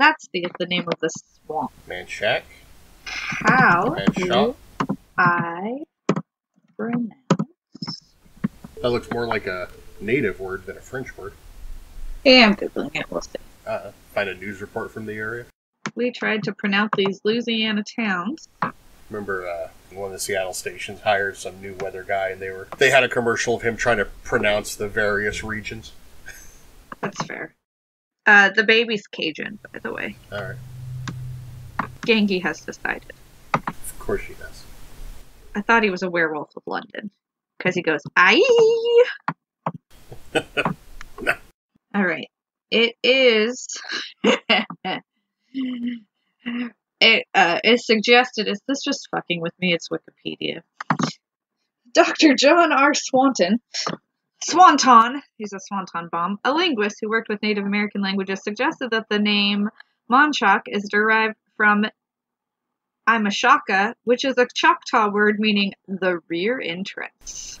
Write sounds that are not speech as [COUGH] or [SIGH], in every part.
That's the the name of the swamp. Man Manchac. How Manchac. do I pronounce? That looks more like a native word than a French word. Yeah, I'm googling it. We'll see. Uh, find a news report from the area. We tried to pronounce these Louisiana towns. Remember, uh, one of the Seattle stations hired some new weather guy, and they were they had a commercial of him trying to pronounce the various regions. That's fair. Uh, the baby's Cajun, by the way. All right, Gangi has decided. of course she does. I thought he was a werewolf of London because he goes aye. [LAUGHS] All right, it is. [LAUGHS] it uh, is suggested. Is this just fucking with me? It's Wikipedia. Dr. John R. Swanton, Swanton, he's a Swanton bomb, a linguist who worked with Native American languages, suggested that the name Manchac is derived from Imashaka, which is a Choctaw word meaning the rear entrance.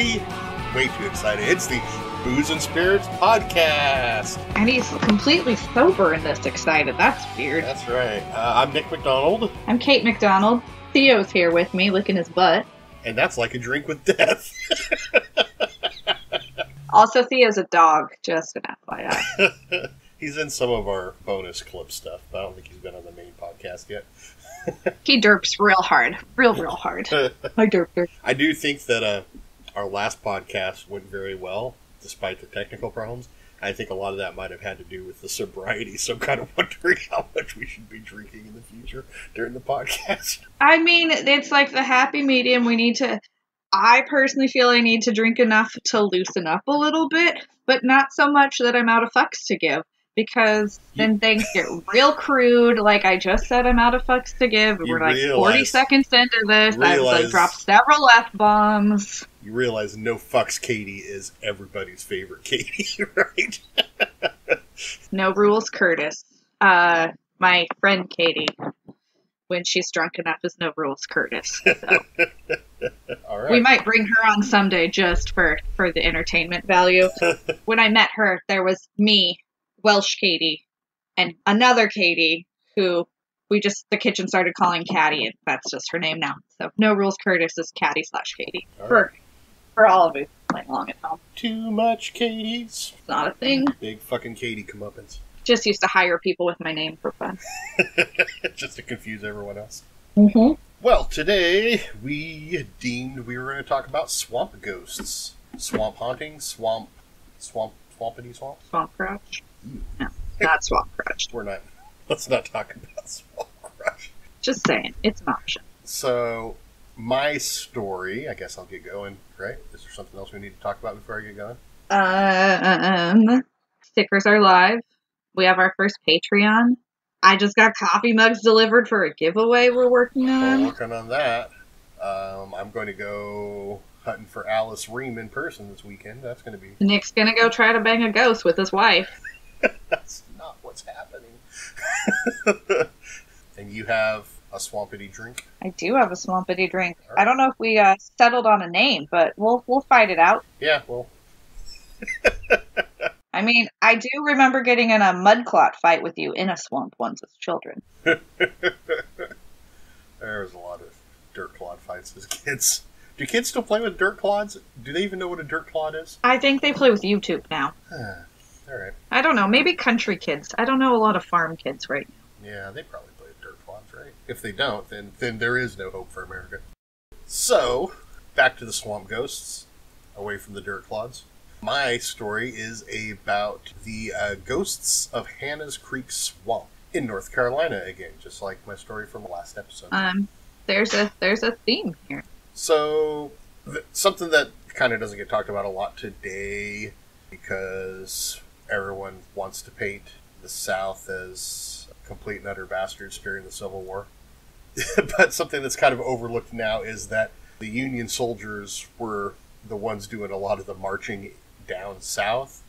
Way too excited. It's the Booze and Spirits podcast. And he's completely sober and this excited. That's weird. That's right. Uh, I'm Nick McDonald, I'm Cait McDonald. Theo's here with me, licking his butt. and that's like a drink with death. [LAUGHS] Also, Theo's a dog, just an FYI. [LAUGHS] he's in some of our bonus clip stuff, but I don't think he's been on the main podcast yet. [LAUGHS] He derps real hard. Real, real hard. I derped I do think that uh, our last podcast went very well, despite the technical problems. I think a lot of that might have had to do with the sobriety, so I'm kind of wondering [LAUGHS] how much we should be drinking in the future during the podcast. [LAUGHS] I mean, it's like the happy medium. We need to. I personally feel I need to drink enough to loosen up a little bit, but not so much that I'm out of fucks to give. Because then things get real crude. Like I just said, I'm out of fucks to give. We're like 40 seconds into this. I've like dropped several F bombs. You realize no fucks Katie is everybody's favorite Katie, [LAUGHS] right? No rules, Curtis. Uh, my friend Katie, when she's drunk enough, is no rules, Curtis. So. [LAUGHS] All right. We might bring her on someday just for for the entertainment value. [LAUGHS] when I met her, there was me, Welsh Katie, and another Katie who we just the kitchen started calling Caddy, and that's just her name now. So no rules. Curtis is Caddy slash Katie All for for all of you playing along at home. Too much Katie's. It's not a thing. Big fucking Katie comeuppance. Just used to hire people with my name for fun. [LAUGHS] Just to confuse everyone else. Mm-hmm. Well, today we deemed we were going to talk about swamp ghosts, swamp haunting, swamp, swamp, swampity swamp. Swamp Crouch. No, not Swamp Crouch. We're not. Let's not talk about swamp crush. Just saying, it's an option. So, my story. I guess I'll get going. Right? Is there something else we need to talk about before I get going? Um, stickers are live. We have our first Patreon. I just got coffee mugs delivered for a giveaway we're working We're on. working on that. Um, I'm going to go hunting for Alice Ream in person this weekend. That's going to be. Nick's gonna go try to bang a ghost with his wife. That's not what's happening. [LAUGHS] and you have a swampity drink. I do have a swampity drink. I don't know if we uh, settled on a name, but we'll we'll fight it out. Yeah, well, [LAUGHS] I mean, I do remember getting in a mud clot fight with you in a swamp once as children. [LAUGHS] there was a lot of dirt clod fights as kids. Do kids still play with dirt clods? Do they even know what a dirt clod is? I think they play with YouTube now. All right. I don't know, maybe country kids. I don't know a lot of farm kids right now. Yeah, they probably play dirt clods, right? If they don't, then then there is no hope for America. So, back to the swamp ghosts, away from the dirt clods. My story is about the uh, ghosts of Hannah's Creek Swamp in North Carolina again, just like my story from the last episode. Um, there's a there's a theme here. So, th- something that kind of doesn't get talked about a lot today because everyone wants to paint the South as complete and utter bastards during the Civil War. [LAUGHS] but something that's kind of overlooked now is that the Union soldiers were the ones doing a lot of the marching down south,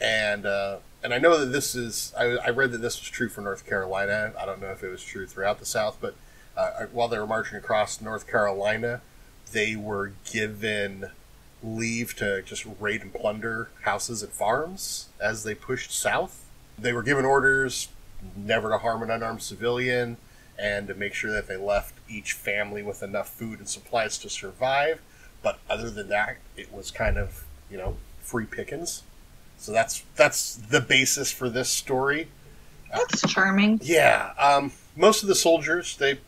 and uh, and I know that this is I, I, read that this was true for North Carolina. I don't know if it was true throughout the South, but uh, while they were marching across North Carolina, they were given leave to just raid and plunder houses and farms as they pushed south. They were given orders never to harm an unarmed civilian and to make sure that they left each family with enough food and supplies to survive. But other than that, it was kind of, you know, free pickings. So that's that's the basis for this story. That's charming. Yeah. Um, most of the soldiers, they,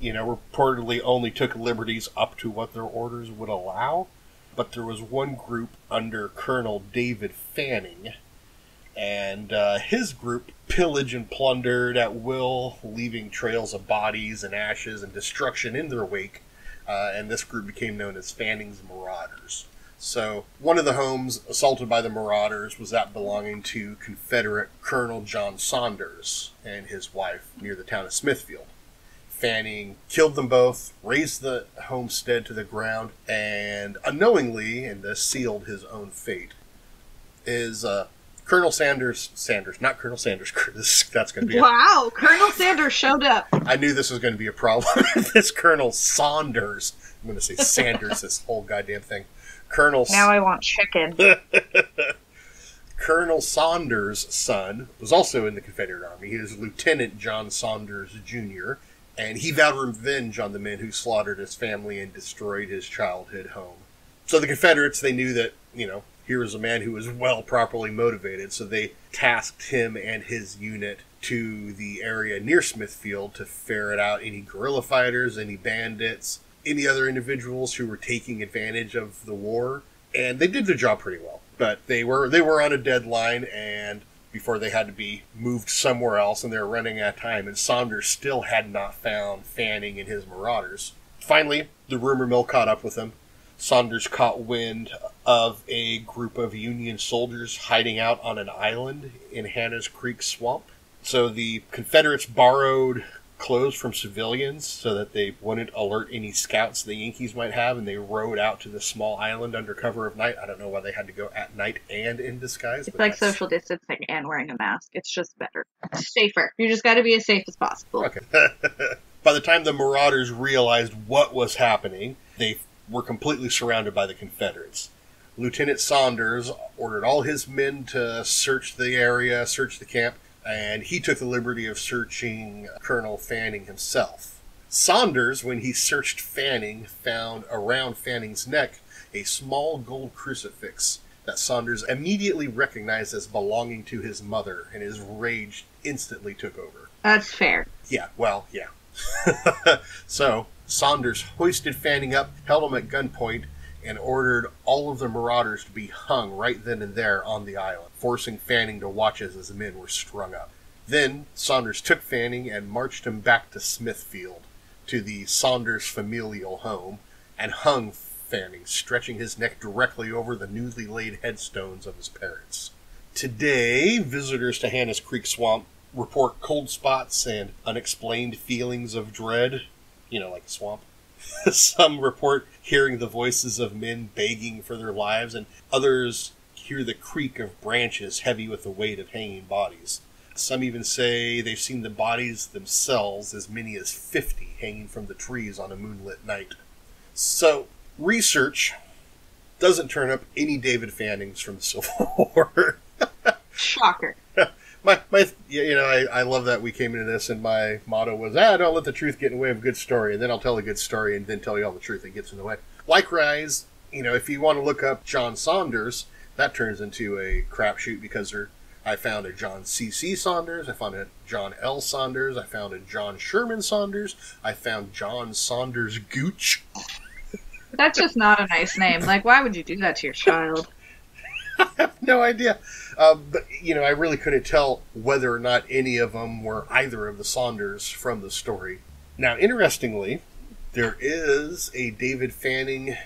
you know, reportedly only took liberties up to what their orders would allow. But there was one group under Colonel David Fanning and uh, his group pillaged and plundered at will, leaving trails of bodies and ashes and destruction in their wake. Uh, and this group became known as Fanning's Marauders. So, one of the homes assaulted by the Marauders was that belonging to Confederate Colonel John Saunders and his wife near the town of Smithfield. Fanning killed them both, razed the homestead to the ground, and unknowingly, and thus sealed his own fate. Is uh, Colonel Sanders, Sanders, not Colonel Sanders. [LAUGHS] This, that's going to be. Wow, a, Colonel Sanders showed up. I knew this was going to be a problem. [LAUGHS] this Colonel Saunders. I'm going to say Sanders. this whole goddamn thing. Colonel. Now I want chicken. [LAUGHS] Colonel Saunders' son was also in the Confederate Army. He was Lieutenant John Saunders Jr., and he vowed revenge on the men who slaughtered his family and destroyed his childhood home. So the Confederates, they knew that, you know, here was a man who was well properly motivated, so they tasked him and his unit to the area near Smithfield to ferret out any guerrilla fighters, any bandits, any other individuals who were taking advantage of the war. And they did their job pretty well. But they were they were on a deadline and before they had to be moved somewhere else and they were running out of time and Saunders still had not found Fanning and his marauders. Finally, the rumor mill caught up with him Saunders caught wind of a group of Union soldiers hiding out on an island in Hannah's Creek swamp. So the Confederates borrowed clothes from civilians so that they wouldn't alert any scouts the Yankees might have, and they rode out to the small island under cover of night. I don't know why they had to go at night and in disguise. It's like that's... social distancing and wearing a mask. It's just better. safer. You just got to be as safe as possible. Okay. [LAUGHS] By the time the Marauders realized what was happening, they were completely surrounded by the Confederates. Lieutenant Saunders ordered all his men to search the area, search the camp, and he took the liberty of searching uh, Colonel Fanning himself. Saunders, when he searched Fanning, found around Fanning's neck a small gold crucifix that Saunders immediately recognized as belonging to his mother, and his rage instantly took over. That's fair. Yeah, well, yeah. [LAUGHS] so, Saunders hoisted Fanning up, held him at gunpoint, and ordered all of the marauders to be hung right then and there on the island, forcing Fanning to watch as his men were strung up. Then Saunders took Fanning and marched him back to Smithfield, to the Saunders familial home, and hung Fanning, stretching his neck directly over the newly laid headstones of his parents. Today, visitors to Hannah's Creek Swamp report cold spots and unexplained feelings of dread you know, like swamp. [LAUGHS] Some report hearing the voices of men begging for their lives, and others hear the creak of branches heavy with the weight of hanging bodies. Some even say they've seen the bodies themselves, as many as 50, hanging from the trees on a moonlit night. So, research doesn't turn up any David Fannings from the Civil [LAUGHS] War. Shocker my my you know I, I love that we came into this and my motto was ah don't let the truth get in the way of a good story and then I'll tell a good story and then tell you all the truth that gets in the way. Likewise, you know if you want to look up John Saunders, that turns into a crapshoot because there I found a John C. C. Saunders, I found a John L. Saunders, I found a John Sherman Saunders, I found John Saunders Gooch. That's just not a nice name. Like, why would you do that to your child? [LAUGHS] I have no idea. Uh, but, you know, I really couldn't tell whether or not any of them were either of the Saunders from the story. Now, interestingly, there is a David Fanning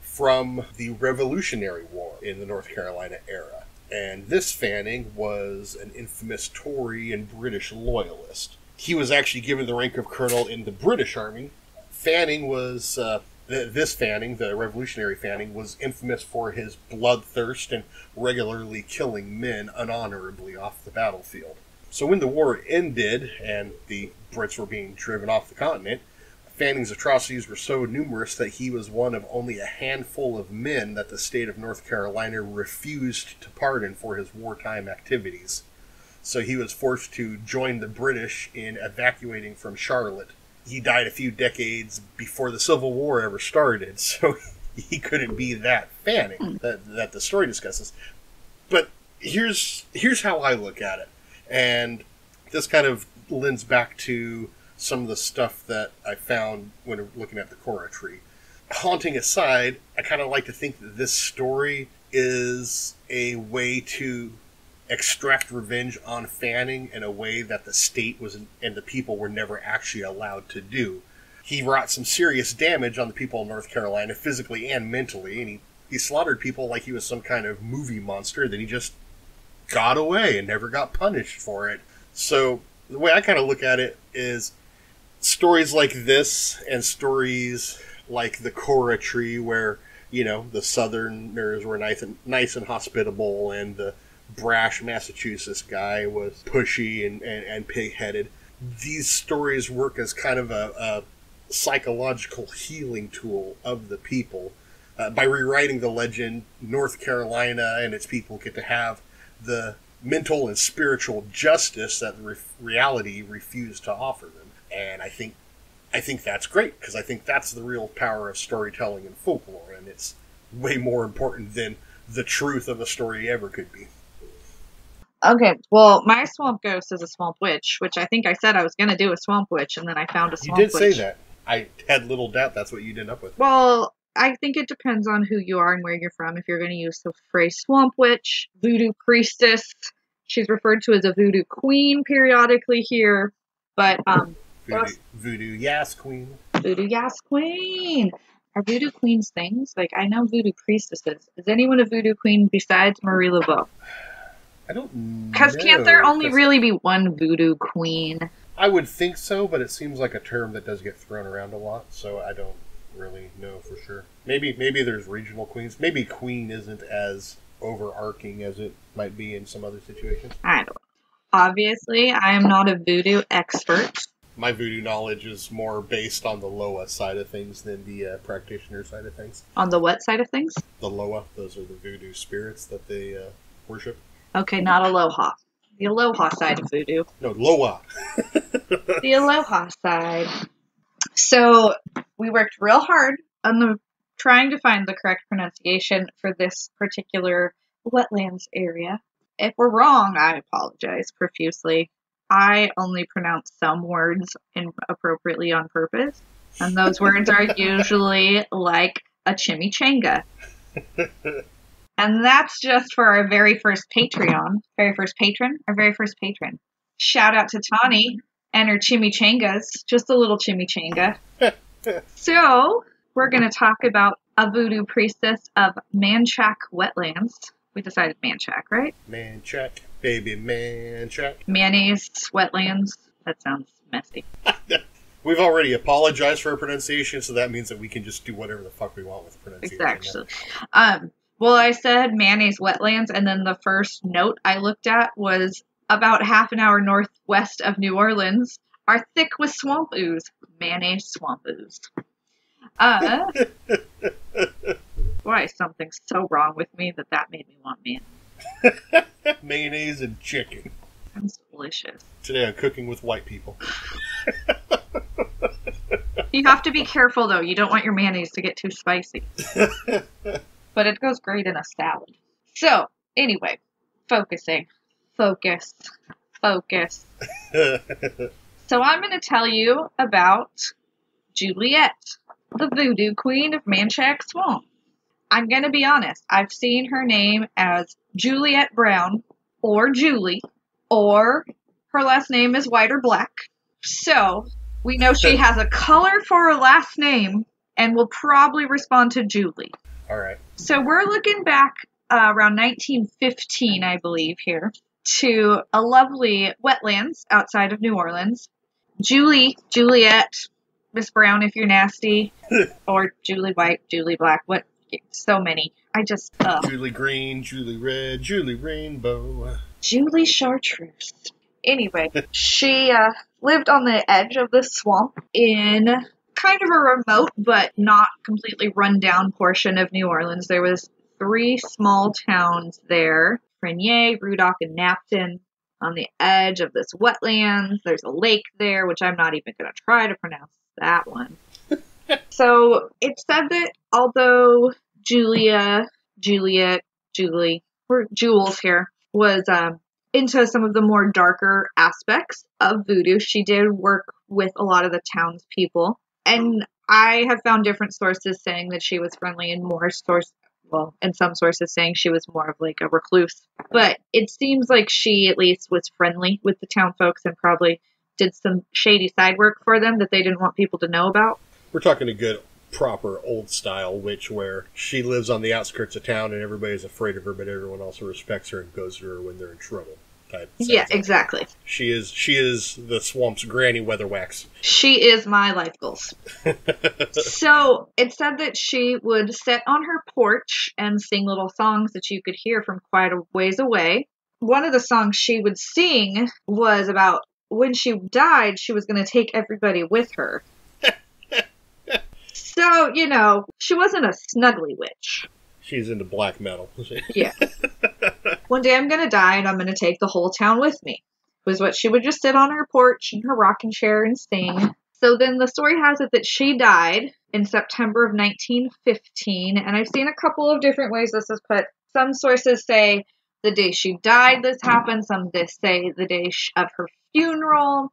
from the Revolutionary War in the North Carolina era. And this Fanning was an infamous Tory and British loyalist. he was actually given the rank of colonel in the British Army. Fanning was uh, this Fanning, the Revolutionary Fanning, was infamous for his bloodthirst and regularly killing men unhonorably off the battlefield. So when the war ended and the Brits were being driven off the continent, Fanning's atrocities were so numerous that he was one of only a handful of men that the state of North Carolina refused to pardon for his wartime activities. So he was forced to join the British in evacuating from Charlotte. He died a few decades before the Civil War ever started, [LAUGHS] so he couldn't be that Fanning hmm. that, that the story discusses. But here's here's how I look at it, and this kind of lends back to some of the stuff that I found when looking at the Cora tree. Haunting aside, I kind of like to think that this story is a way to extract revenge on Fanning in a way that the state was and the people were never actually allowed to do. He wrought some serious damage on the people of North Carolina, physically and mentally, and he, he slaughtered people like he was some kind of movie monster that he just got away and never got punished for it. So the way I kind of look at it is stories like this and stories like the Cora tree, where you know the Southerners were nice and nice and hospitable, and the brash Massachusetts guy was pushy and, and, and pig-headed. These stories work as kind of a, a psychological healing tool of the people. Uh, by rewriting the legend, North Carolina and its people get to have the mental and spiritual justice that re- reality refused to offer them. And I think, I think that's great because I think that's the real power of storytelling and folklore, and it's way more important than the truth of a story ever could be. Okay, well, my swamp ghost is a swamp witch, which I think I said I was going to do a swamp witch, and then I found a swamp witch. You did witch. say that. I had little doubt that's what you'd end up with. Well, I think it depends on who you are and where you're from. If you're going to use the phrase swamp witch, voodoo priestess, she's referred to as a voodoo queen periodically here, but um, [LAUGHS] Voodoo, voodoo Yas Queen. voodoo yes queen. Are voodoo queens things? Like I know voodoo priestesses. Is anyone a voodoo queen besides Marie Laveau? I don't Because can't there only really be one voodoo queen? I would think so, but it seems like a term that does get thrown around a lot, so I don't really know for sure. Maybe maybe there's regional queens. Maybe queen isn't as overarching as it might be in some other situations. I don't. Obviously, I am not a voodoo expert. My voodoo knowledge is more based on the Loa side of things than the uh, practitioner side of things. On the what side of things? The Loa, those are the voodoo spirits that they uh, worship. Okay, not aloha. The aloha side of voodoo. No, Loa. The aloha side. So we worked real hard on the trying to find the correct pronunciation for this particular wetlands area. If we're wrong, I apologize profusely. I only pronounce some words inappropriately on purpose, and those words are [LAUGHS] usually like a chimichanga. [LAUGHS] And that's just for our very first Patreon, very first patron, our very first patron. Shout out to Tani and her chimichangas, just a little chimichanga. [LAUGHS] so, we're going to talk about a voodoo priestess of Manchac Wetlands. We decided Manchac, right? man check, baby man check. Mayonnaise Wetlands. That sounds messy. [LAUGHS] We've already apologized for our pronunciation, so that means that we can just do whatever the fuck we want with pronunciation. Exactly. Um, well, I said mayonnaise wetlands, and then the first note I looked at was about half an hour northwest of New Orleans are thick with swamp ooze. Mayonnaise swamp ooze. Uh, [LAUGHS] why is something so wrong with me that that made me want mayonnaise? [LAUGHS] Mayonnaise and chicken. Sounds delicious. Today I'm cooking with white people. You have to be careful though. You don't want your mayonnaise to get too spicy. [LAUGHS] but it goes great in a salad. So, anyway, focusing. Focus. Focus. [LAUGHS] So, I'm going to tell you about Juliet, the voodoo queen of Manchac Swamp. I'm going to be honest, I've seen her name as Juliet Brown or Julie, or her last name is white or black. So, we know she [LAUGHS] has a color for her last name and will probably respond to Julie. All right. So we're looking back uh, around 1915, I believe, here to a lovely wetlands outside of New Orleans. Julie, Juliet, Miss Brown if you're nasty, [LAUGHS] or Julie White, Julie Black. What? So many. I just. Ugh. Julie Green, Julie Red, Julie Rainbow. Julie Chartreuse. Anyway, [LAUGHS] she uh, lived on the edge of the swamp in kind of a remote but not completely run down portion of New Orleans. There was three small towns there: Frenier, Ruddock, and Napton. On the edge of this wetlands, there's a lake there, which I'm not even going to try to pronounce that one. [LAUGHS] so it said that although Julia, Juliet, Julie, we're Jules here, was um, into some of the more darker aspects of voodoo. She did work with a lot of the townspeople. And I have found different sources saying that she was friendly and more source well, and some sources saying she was more of like a recluse. But it seems like she at least was friendly with the town folks and probably did some shady side work for them that they didn't want people to know about. We're talking a good, proper old style witch where she lives on the outskirts of town and everybody's afraid of her, but everyone also respects her and goes to her when they're in trouble. Type. Yeah, exactly. She is she is the swamp's granny weatherwax. She is my life goals. [LAUGHS] So it said that she would sit on her porch and sing little songs that you could hear from quite a ways away. One of the songs she would sing was about when she died, she was going to take everybody with her. [LAUGHS] so, you know, she wasn't a snuggly witch. She's into black metal. Yeah. [LAUGHS] One day I'm going to die and I'm going to take the whole town with me. Was what she would just sit on her porch in her rocking chair and sing. So then the story has it that she died in September of 1915, and I've seen a couple of different ways this is put. Some sources say the day she died this happened, some this say the day of her funeral,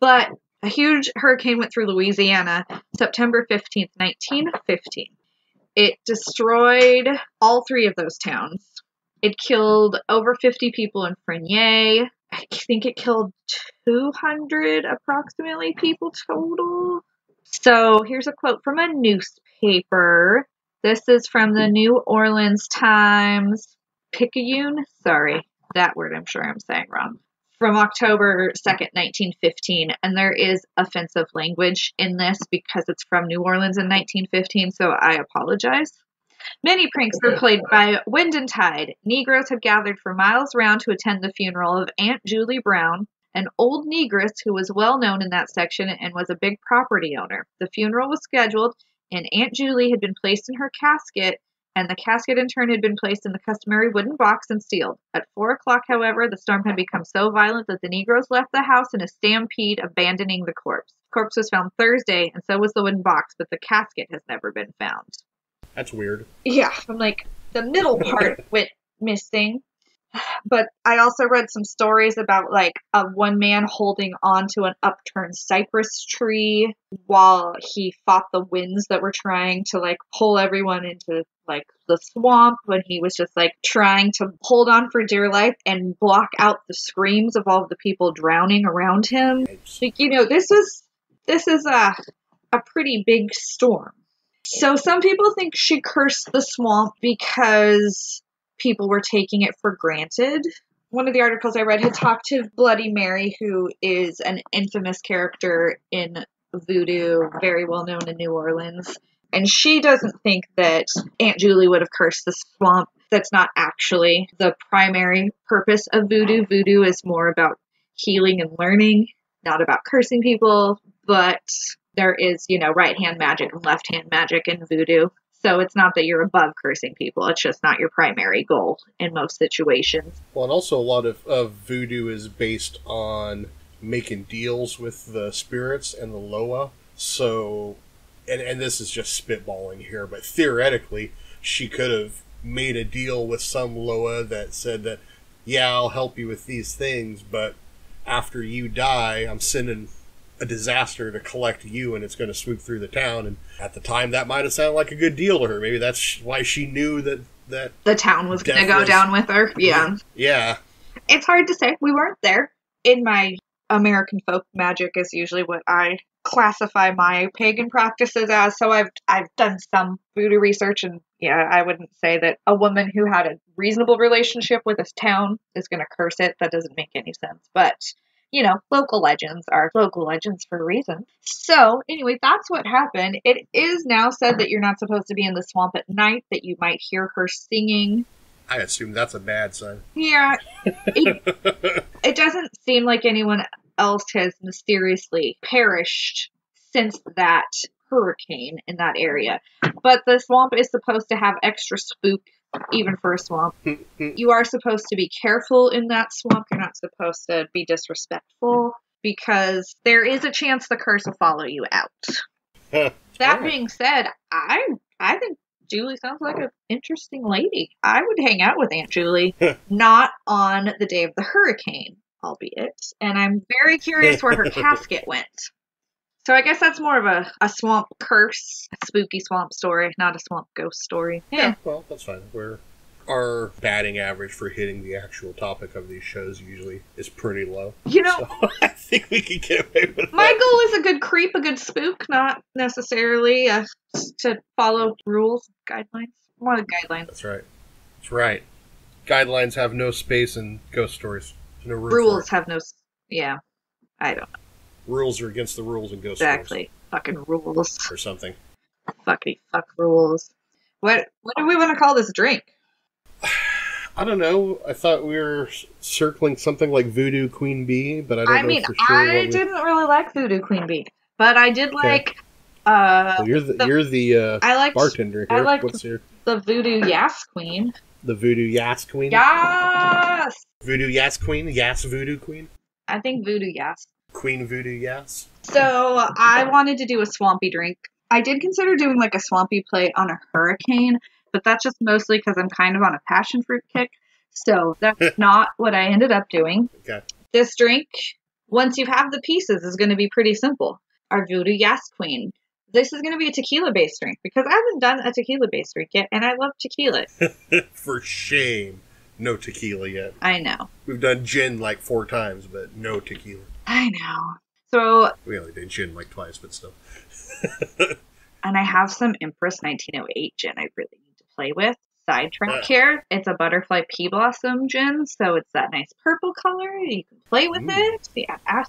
but a huge hurricane went through Louisiana September 15th, 1915. It destroyed all three of those towns. It killed over 50 people in Frenier. I think it killed 200 approximately people total. So here's a quote from a newspaper. This is from the New Orleans Times Picayune. Sorry, that word I'm sure I'm saying wrong. From October 2nd, 1915. And there is offensive language in this because it's from New Orleans in 1915, so I apologize. Many pranks were played by wind and tide. Negroes had gathered for miles round to attend the funeral of Aunt Julie Brown, an old negress who was well known in that section and was a big property owner. The funeral was scheduled, and Aunt Julie had been placed in her casket, and the casket in turn had been placed in the customary wooden box and sealed. At four o'clock, however, the storm had become so violent that the Negroes left the house in a stampede, abandoning the corpse. The corpse was found Thursday, and so was the wooden box, but the casket has never been found. That's weird. Yeah, I'm like the middle part [LAUGHS] went missing. But I also read some stories about like a one man holding onto an upturned cypress tree while he fought the winds that were trying to like pull everyone into like the swamp when he was just like trying to hold on for dear life and block out the screams of all of the people drowning around him. Like, you know, this is this is a a pretty big storm. So some people think she cursed the swamp because people were taking it for granted. One of the articles I read had talked to Bloody Mary, who is an infamous character in voodoo, very well known in New Orleans. And she doesn't think that Aunt Julie would have cursed the swamp. That's not actually the primary purpose of voodoo. Voodoo is more about healing and learning, not about cursing people. But there is, you know, right hand magic and left hand magic in voodoo. So it's not that you're above cursing people, it's just not your primary goal in most situations. Well, and also a lot of, of voodoo is based on making deals with the spirits and the Loa. So, and, and this is just spitballing here, but theoretically, she could have made a deal with some Loa that said that, yeah, I'll help you with these things, but after you die, I'm sending a disaster to collect you and it's going to swoop through the town. And at the time, that might have sounded like a good deal to her. Maybe that's why she knew that, that The town was going to go was- down with her. Yeah. yeah, It's hard to say. We weren't there. In my American folk magic is usually what I classify my pagan practices as. So I've I've done some voodoo research and yeah, I wouldn't say that a woman who had a reasonable relationship with this town is going to curse it. That doesn't make any sense. But you know, local legends are local legends for a reason. So, anyway, that's what happened. It is now said that you're not supposed to be in the swamp at night, that you might hear her singing. I assume that's a bad sign. Yeah, it, [LAUGHS] it doesn't seem like anyone else has mysteriously perished since that hurricane in that area. But the swamp is supposed to have extra spook even for a swamp. [LAUGHS] Mm-hmm. you are supposed to be careful in that swamp. You're not supposed to be disrespectful because there is a chance the curse will follow you out. [LAUGHS] that being said, I I think Julie sounds like an interesting lady. I would hang out with Aunt Julie, [LAUGHS] not on the day of the hurricane, albeit. And I'm very curious where her casket went. So I guess that's more of a, a swamp curse, a spooky swamp story, not a swamp ghost story. Yeah, well, that's fine. We're our batting average for hitting the actual topic of these shows usually is pretty low. You know, So [LAUGHS] I think we can get away with my that. goal is a good creep, a good spook, not necessarily uh, to follow rules, guidelines. More the guidelines. That's right. That's right. Guidelines have no space in ghost stories. There's no room for Rules it. have no. Yeah, I don't Rules are against the rules and ghost exactly. Fucking rules. or something. Fucking fuck rules. What what do we want to call this drink? [SIGHS] I don't know. I thought we were circling something like Voodoo Queen Bee, but I don't I know mean, for sure. I we- didn't really like Voodoo Queen Bee, but I did Okay. like. Uh, Well, you're the, the- you're the uh, I liked bartender here. I here. liked- What's your the Voodoo Yas Queen. the Voodoo Yas Queen? Yas. Voodoo Yas Queen? Yas Voodoo Queen? I think Voodoo Yas. Queen Voodoo Yes? So I wanted to do a swampy drink. I did consider doing like a swampy plate on a hurricane, but that's just mostly because I'm kind of on a passion fruit kick. So that's [LAUGHS] not what I ended up doing. Okay. This drink, once you have the pieces, is going to be pretty simple. Our Voodoo Yes Queen. This is going to be a tequila based drink because I haven't done a tequila based drink yet, and I love tequila. [LAUGHS] For shame. No tequila yet. I know. We've done gin like four times, but no tequila. I know. So, We only did gin like twice, but still. [LAUGHS] and I have some Empress 1908 gin I really need to play with. Sidetrack Uh. here. It's a butterfly pea blossom gin, so it's that nice purple color. You can play with Mm. it. Yeah, [LAUGHS] I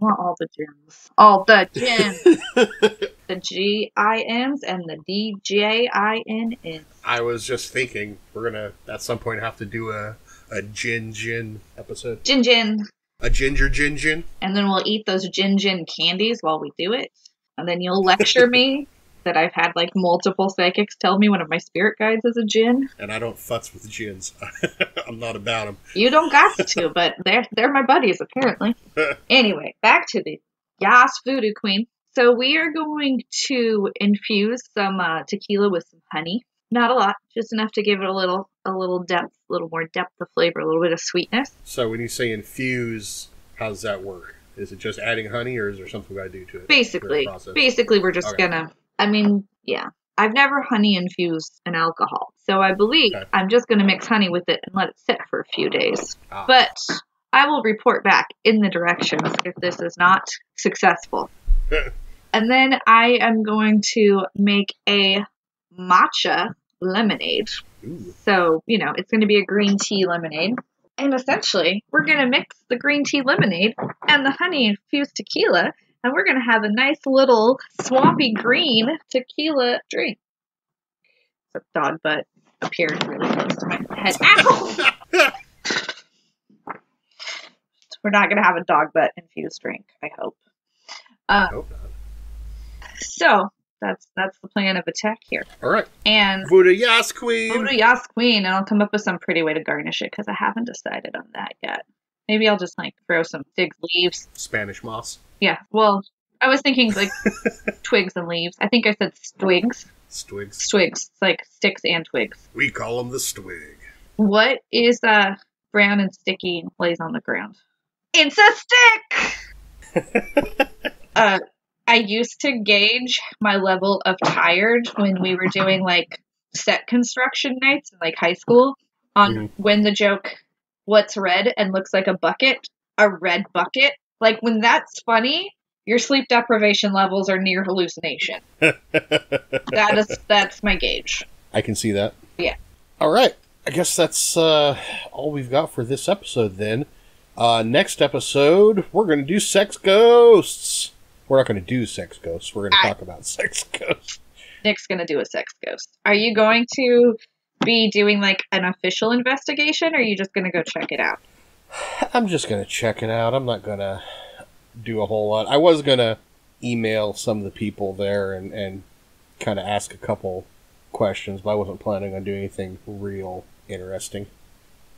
want all the gins. All the gins. [LAUGHS] the G I N's and the D J I N N. I was just thinking we're gonna at some point have to do a a gin gin episode. Gin gin. A ginger gin gin. And then we'll eat those gin gin candies while we do it. And then you'll lecture me [LAUGHS] that I've had like multiple psychics tell me one of my spirit guides is a gin. And I don't futz with gins. [LAUGHS] I'm not about them. You don't got to, but they're they're my buddies apparently. [LAUGHS] anyway, back to the Yas Voodoo Queen. So we are going to infuse some uh, tequila with some honey. Not a lot, just enough to give it a little a little depth, a little more depth of flavor, a little bit of sweetness. So when you say infuse, how does that work? Is it just adding honey, or is there something we gotta do to it? Basically, during the process? basically we're just Okay. gonna. I mean, yeah. I've never honey infused an alcohol, so I believe Okay. I'm just gonna mix honey with it and let it sit for a few days. Ah. But I will report back in the directions if this is not successful. [LAUGHS] and then I am going to make a matcha lemonade. Ooh. So, you know, it's going to be a green tea lemonade. And essentially, we're going to mix the green tea lemonade and the honey infused tequila, and we're going to have a nice little swampy green tequila drink. The dog butt appeared really close to my head. Ow! [LAUGHS] We're not going to have a dog butt infused drink, I hope. Uh, so, that's that's the plan of attack here. All right. And Voodoo Yas Queen. Voodoo Yas Queen, and I'll come up with some pretty way to garnish it because I haven't decided on that yet. Maybe I'll just like throw some figs leaves. Spanish moss. Yeah, well, I was thinking like [LAUGHS] twigs and leaves. I think I said twigs. Twigs. It's like sticks and twigs. We call them the Stwig. What is uh brown and sticky and lays on the ground? It's a stick. [LAUGHS] uh, I used to gauge my level of tired when we were doing like set construction nights in like high school on Mhm. when the joke what's red and looks like a bucket, a red bucket. Like when that's funny, your sleep deprivation levels are near hallucination. [LAUGHS] that is that's my gauge. I can see that. Yeah. All right. I guess that's uh, all we've got for this episode then. Uh, next episode, we're going to do sex ghosts. We're not going to do sex ghosts. We're going to talk about [LAUGHS] sex ghosts. Nick's gonna do a sex ghost. Are you going to be doing like an official investigation, or are you just gonna go check it out? I'm just going to check it out. I'm not going to do a whole lot. I was going to email some of the people there and, and kind of ask a couple questions, but I wasn't planning on doing anything real interesting.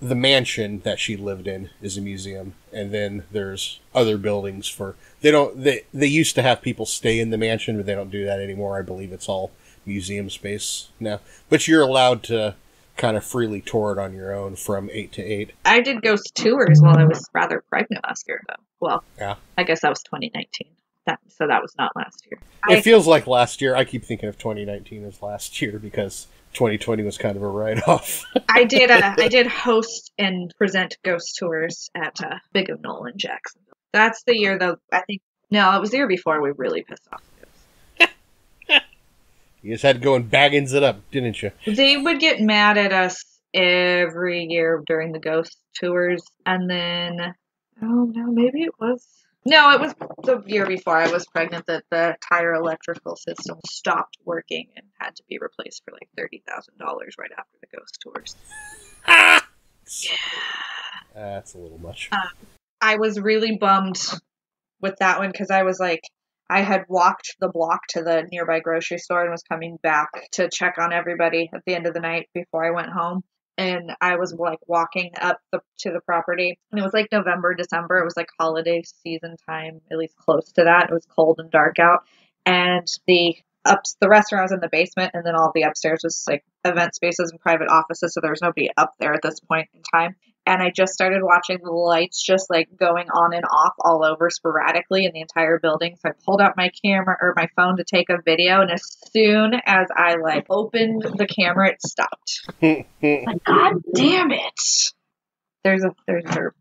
The mansion that she lived in is a museum, and then there's other buildings for they don't they they used to have people stay in the mansion, but they don't do that anymore. I believe it's all museum space now. But you're allowed to kind of freely tour it on your own from eight to eight. I did ghost tours while I was rather pregnant last year, though. Well, Yeah. I guess that was 2019. That so that was not last year. It I, feels like last year. I keep thinking of 2019 as last year because 2020 was kind of a write off. [LAUGHS] I did uh, I did host and present ghost tours at uh, Big of Nolan in Jacksonville. That's the year though. I think no, it was the year before we really pissed off. [LAUGHS] you just had to go and baggins it up, didn't you? They would get mad at us every year during the ghost tours, and then oh no, maybe it was no, it was the year before I was pregnant that the entire electrical system stopped working and had to be replaced for like thirty thousand dollars right after the ghost tours. [LAUGHS] That's a little much. Um, I was really bummed with that one because I was like, I had walked the block to the nearby grocery store and was coming back to check on everybody at the end of the night before I went home. And I was like walking up the, to the property, and it was like November, December. It was like holiday season time, at least close to that. It was cold and dark out, and the ups the restaurant was in the basement, and then all the upstairs was like event spaces and private offices. So there was nobody up there at this point in time and I just started watching the lights just like going on and off all over sporadically in the entire building. So I pulled out my camera or my phone to take a video, and as soon as I like opened the camera, it stopped. [LAUGHS] Like, God damn it! There's a there's a.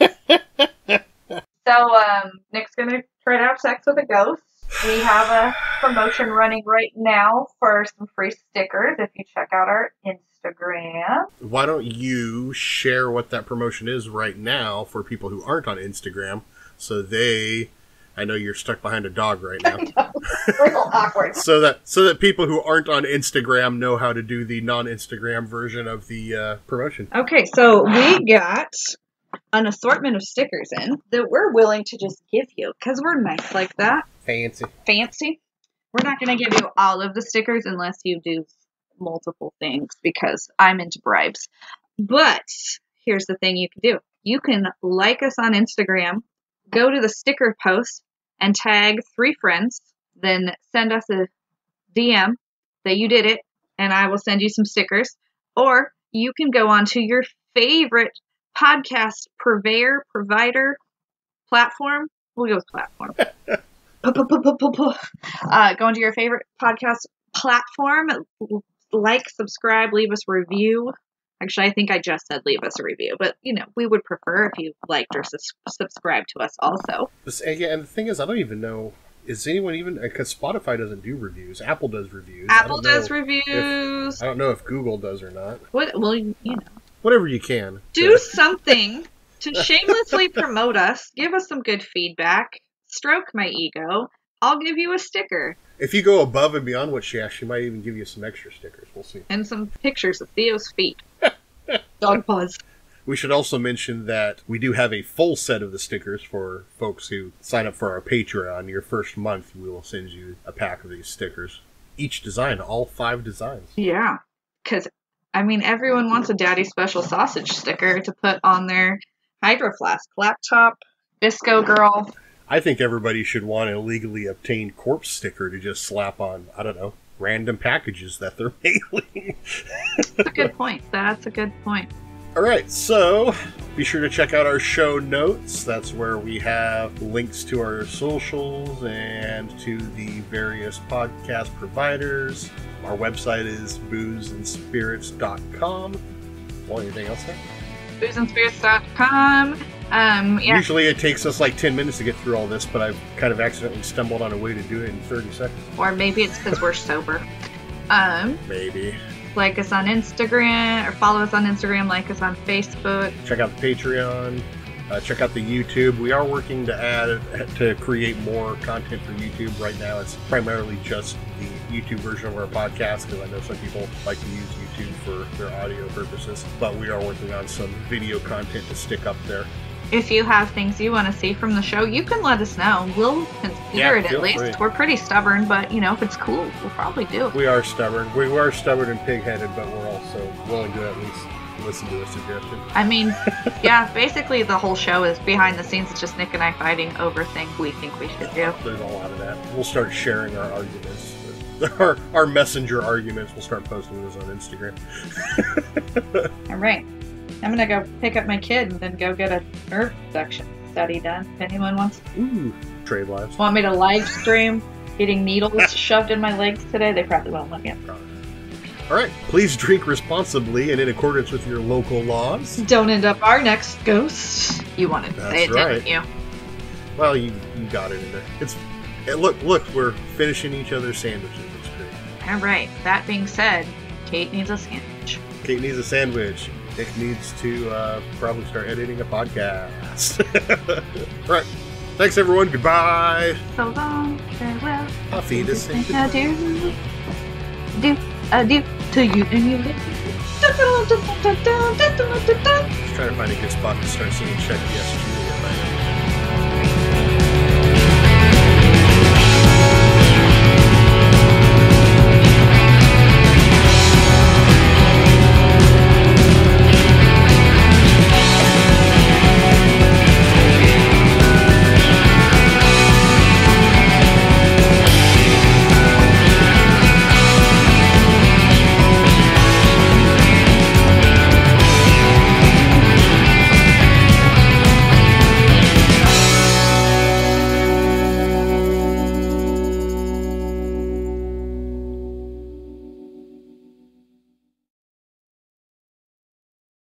[LAUGHS] so um, Nick's gonna try to have sex with a ghost. We have a promotion running right now for some free stickers if you check out our Instagram. Why don't you share what that promotion is right now for people who aren't on Instagram so they I know you're stuck behind a dog right [LAUGHS] now. a little awkward. [LAUGHS] so that so that people who aren't on Instagram know how to do the non-Instagram version of the uh, promotion. Okay, so we got an assortment of stickers in that we're willing to just give you because we're nice like that. Fancy. Fancy. We're not going to give you all of the stickers unless you do multiple things because I'm into bribes. But here's the thing you can do you can like us on Instagram, go to the sticker post, and tag three friends, then send us a DM that you did it, and I will send you some stickers. Or you can go on to your favorite podcast purveyor, provider, platform. We'll go with platform. [LAUGHS] uh, go into your favorite podcast platform, like, subscribe, leave us a review. Actually, I think I just said leave us a review, but you know, we would prefer if you liked or sus- subscribed to us also. And yeah, and the thing is, I don't even know. Is anyone even uh, because Spotify doesn't do reviews? Apple does reviews. Apple does reviews. I don't know if Google does or not. What? Well, you know, Whatever you can. do something [LAUGHS] to shamelessly promote us. Give us some good feedback. Stroke my ego. I'll give you a sticker If you go above and beyond what she asked, she might even give you some extra stickers. We'll see. and some pictures of Theo's feet. [LAUGHS] Dog paws. We should also mention that we do have a full set of the stickers for folks who sign up for our Patreon. Your first month, we will send you a pack of these stickers. Each design, all five designs. Yeah, because I mean, everyone wants a daddy special sausage sticker to put on their hydro flask, laptop, disco girl. I think everybody should want a legally obtained corpse sticker to just slap on, I don't know, random packages that they're [LAUGHS] mailing. That's a good point. That's a good point. All right, so be sure to check out our show notes. That's where we have links to our socials and to the various podcast providers. Our website is boozeandspirits.com. Well, anything else there? Boozeandspirits.com. Um, yeah, Usually it takes us like 10 minutes to get through all this, but I've kind of accidentally stumbled on a way to do it in 30 seconds. or maybe it's because we're sober. Um, Maybe. like us on Instagram or follow us on Instagram, like us on Facebook. Check out the Patreon. Uh, check out the YouTube. We are working to add to create more content for YouTube. Right now, it's primarily just the YouTube version of our podcast because I know some people like to use YouTube for their audio purposes. But we are working on some video content to stick up there. If you have things you want to see from the show, you can let us know. We'll consider Yeah, it at least. free. We're pretty stubborn, but you know, if it's cool, we'll probably do it. We are stubborn. We are stubborn and pig-headed, but we're also willing to at least listen to a suggestion. I mean, [LAUGHS] yeah, basically the whole show is behind the scenes. It's just Nick and I fighting over things we think we should do. There's a lot of that. We'll start sharing our arguments. [LAUGHS] Our, our messenger arguments. We'll start posting those on Instagram. [LAUGHS] All right. I'm gonna go pick up my kid and then go get a nerve conduction study done. If anyone wants Ooh, trade lives. want me to live stream getting needles [LAUGHS] shoved in my legs today, they probably won't let me. All right. Please drink responsibly and in accordance with your local laws. Don't end up our next ghost. You wanted to say it, That's didn't you? Well, you you got it in there. It's look look. We're finishing each other's sandwiches. It's great. All right. That being said, Cait needs a sandwich. Cait needs a sandwich. Nick needs to uh, probably start editing a podcast. [LAUGHS] All right. Thanks everyone. Goodbye. So long, farewell. Auf Wiedersehen. Adieu. Adieu. Adieu to you and you. Just trying to find a good spot to start singing Check Yes Juliet.